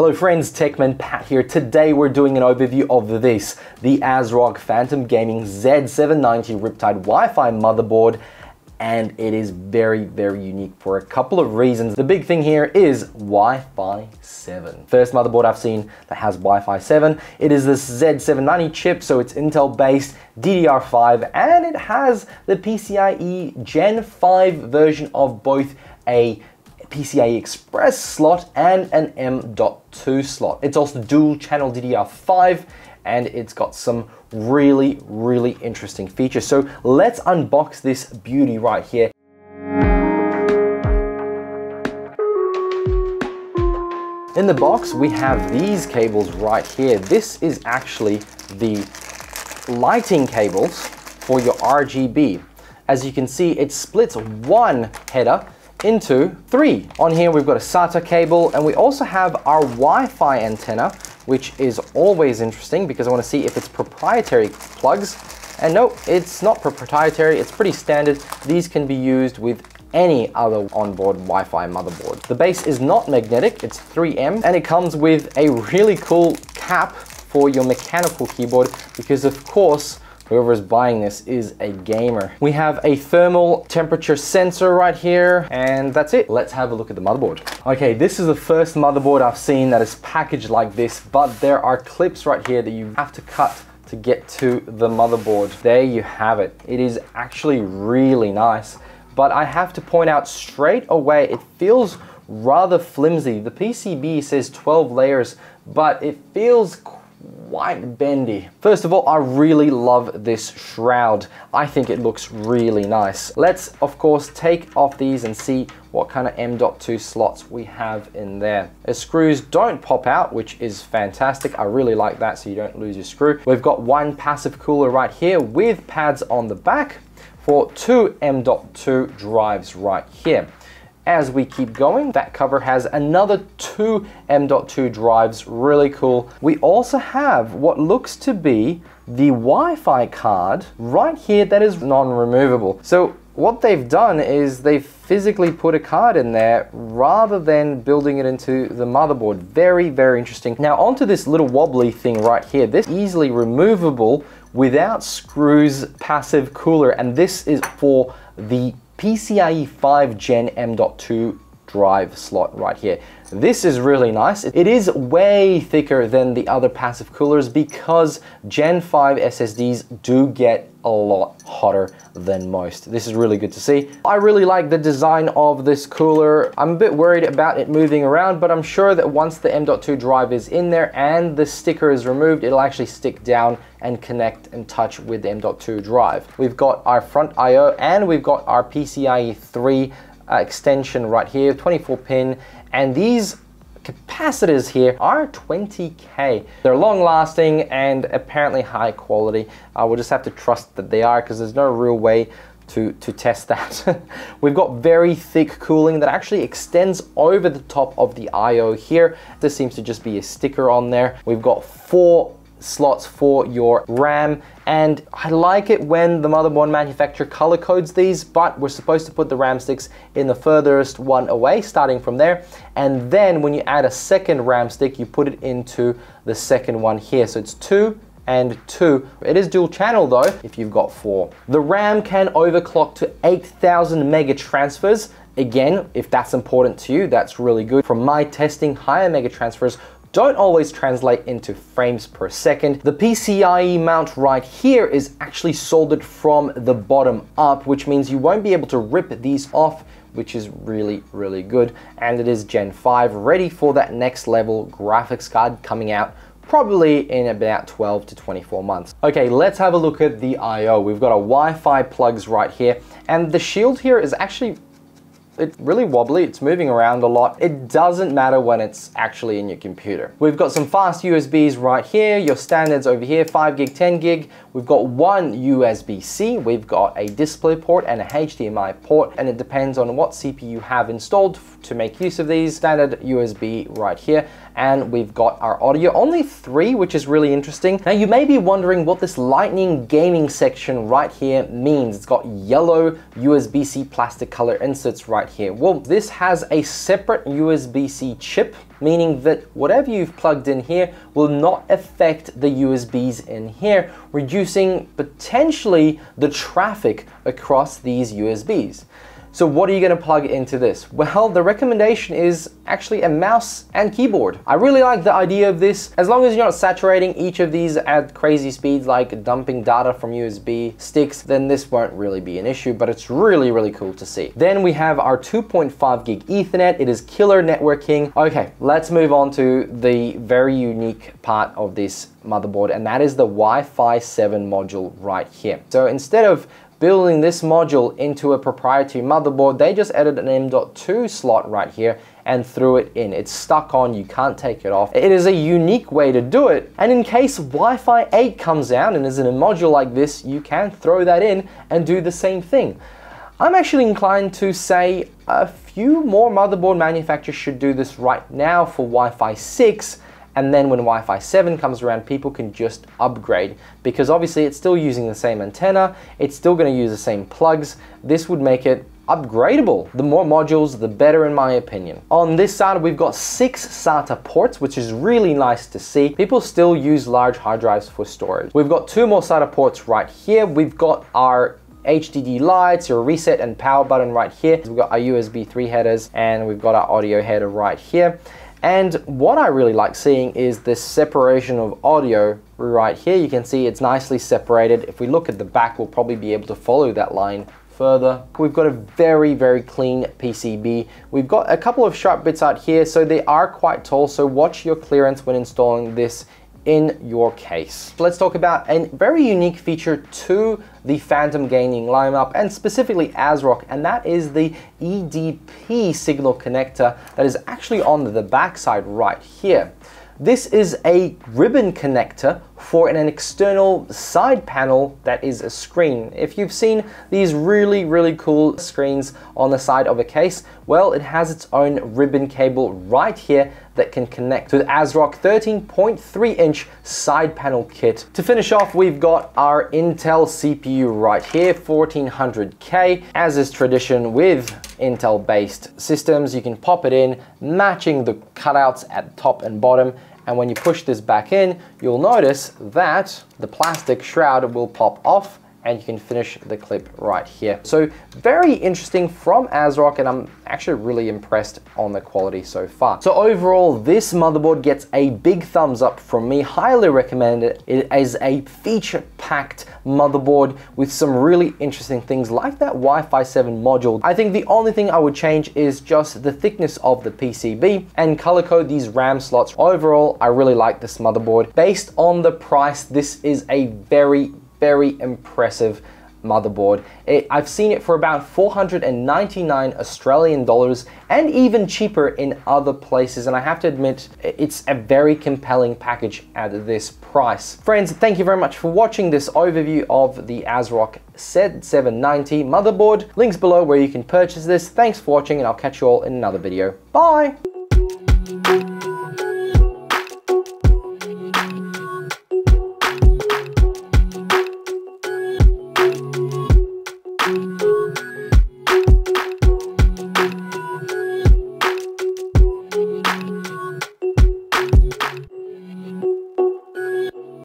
Hello friends, Tech Man Pat here. Today we're doing an overview of this, the ASRock Phantom Gaming Z790 Riptide Wi-Fi motherboard and it is very, very unique for a couple of reasons. The big thing here is Wi-Fi 7. First motherboard I've seen that has Wi-Fi 7. It is this Z790 chip, so it's Intel-based, DDR5, and it has the PCIe Gen 5 version of both a PCIe Express slot and an M.2 slot. It's also dual channel DDR5 and it's got some really, really interesting features. So let's unbox this beauty right here. In the box, we have these cables right here. This is actually the lighting cables for your RGB. As you can see, it splits one header into three. On here, we've got a SATA cable and we also have our Wi-Fi antenna, which is always interesting because I want to see if it's proprietary plugs. And no, it's not proprietary, it's pretty standard. These can be used with any other onboard Wi-Fi motherboard. The base is not magnetic, it's 3M, and it comes with a really cool cap for your mechanical keyboard because of course Whoever is buying this is a gamer. We have a thermal temperature sensor right here, and that's it. Let's have a look at the motherboard. Okay, this is the first motherboard I've seen that is packaged like this, but there are clips right here that you have to cut to get to the motherboard. There you have it. It is actually really nice, but I have to point out straight away, it feels rather flimsy. The PCB says 12 layers, but it feels quite bendy. First of all, I really love this shroud. I think it looks really nice. Let's, of course, take off these and see what kind of M.2 slots we have in there. The screws don't pop out, which is fantastic. I really like that so you don't lose your screw. We've got one passive cooler right here with pads on the back for two M.2 drives right here. As we keep going, that cover has another two M.2 drives, really cool. We also have what looks to be the Wi-Fi card right here that is non-removable. So what they've done is they've physically put a card in there rather than building it into the motherboard. Very, very interesting. Now onto this little wobbly thing right here. This easily removable without screws passive cooler and this is for the PCIe 5 Gen M.2 drive slot right here. This is really nice. It is way thicker than the other passive coolers because Gen 5 SSDs do get a lot hotter than most. This is really good to see. I really like the design of this cooler. I'm a bit worried about it moving around, but I'm sure that once the M.2 drive is in there and the sticker is removed, it'll actually stick down and connect and touch with the M.2 drive. We've got our front I.O. and we've got our PCIe 3 uh, extension right here, 24 pin, and these capacitors here are 20k. They're long lasting and apparently high quality. Uh, we'll just have to trust that they are because there's no real way to, to test that. We've got very thick cooling that actually extends over the top of the I.O. here. This seems to just be a sticker on there. We've got four slots for your RAM and I like it when the motherboard manufacturer color codes these but we're supposed to put the RAM sticks in the furthest one away starting from there and then when you add a second RAM stick you put it into the second one here so it's two and two. It is dual channel though if you've got four. The RAM can overclock to 8000 mega transfers Again, if that's important to you, that's really good. From my testing, higher mega transfers don't always translate into frames per second. The PCIe mount right here is actually soldered from the bottom up, which means you won't be able to rip these off which is really, really good. And it is Gen 5, ready for that next level graphics card coming out probably in about 12 to 24 months. Okay, let's have a look at the I.O. We've got a Wi-Fi plugs right here, and the shield here is actually it's really wobbly, it's moving around a lot. It doesn't matter when it's actually in your computer. We've got some fast USBs right here, your standards over here, 5 gig, 10 gig. We've got one USB-C, we've got a display port and a HDMI port, and it depends on what CPU you have installed to make use of these. Standard USB right here. And we've got our audio, only three, which is really interesting. Now you may be wondering what this Lightning gaming section right here means. It's got yellow USB-C plastic color inserts right here. Well, this has a separate USB-C chip meaning that whatever you've plugged in here will not affect the USBs in here, reducing potentially the traffic across these USBs. So what are you going to plug into this? Well, the recommendation is actually a mouse and keyboard. I really like the idea of this. As long as you're not saturating each of these at crazy speeds like dumping data from USB sticks, then this won't really be an issue, but it's really, really cool to see. Then we have our 2.5 gig ethernet. It is killer networking. Okay, let's move on to the very unique part of this motherboard, and that is the Wi-Fi 7 module right here. So instead of building this module into a proprietary motherboard, they just added an M.2 slot right here and threw it in. It's stuck on, you can't take it off. It is a unique way to do it. And in case Wi-Fi 8 comes out and is in a module like this, you can throw that in and do the same thing. I'm actually inclined to say a few more motherboard manufacturers should do this right now for Wi-Fi 6 and then when Wi-Fi 7 comes around, people can just upgrade because obviously it's still using the same antenna, it's still going to use the same plugs. This would make it upgradable. The more modules, the better in my opinion. On this side, we've got six SATA ports, which is really nice to see. People still use large hard drives for storage. We've got two more SATA ports right here. We've got our HDD lights, your reset and power button right here. We've got our USB 3 headers and we've got our audio header right here. And what I really like seeing is this separation of audio right here. You can see it's nicely separated. If we look at the back, we'll probably be able to follow that line further. We've got a very, very clean PCB. We've got a couple of sharp bits out here, so they are quite tall, so watch your clearance when installing this in your case. Let's talk about a very unique feature to the Phantom Gaming lineup and specifically ASRock and that is the EDP signal connector that is actually on the backside right here. This is a ribbon connector for an external side panel that is a screen. If you've seen these really, really cool screens on the side of a case, well, it has its own ribbon cable right here that can connect to the ASRock 13.3 inch side panel kit. To finish off, we've got our Intel CPU right here, 1400K. As is tradition with Intel based systems, you can pop it in, matching the cutouts at top and bottom and when you push this back in, you'll notice that the plastic shroud will pop off and you can finish the clip right here. So very interesting from ASRock and I'm actually really impressed on the quality so far. So overall, this motherboard gets a big thumbs up from me. Highly recommend it. It is a feature-packed motherboard with some really interesting things like that Wi-Fi 7 module. I think the only thing I would change is just the thickness of the PCB and color code these RAM slots. Overall, I really like this motherboard. Based on the price, this is a very, very impressive motherboard. It, I've seen it for about 499 Australian dollars and even cheaper in other places and I have to admit it's a very compelling package at this price. Friends, thank you very much for watching this overview of the ASRock Z790 motherboard. Links below where you can purchase this. Thanks for watching and I'll catch you all in another video. Bye!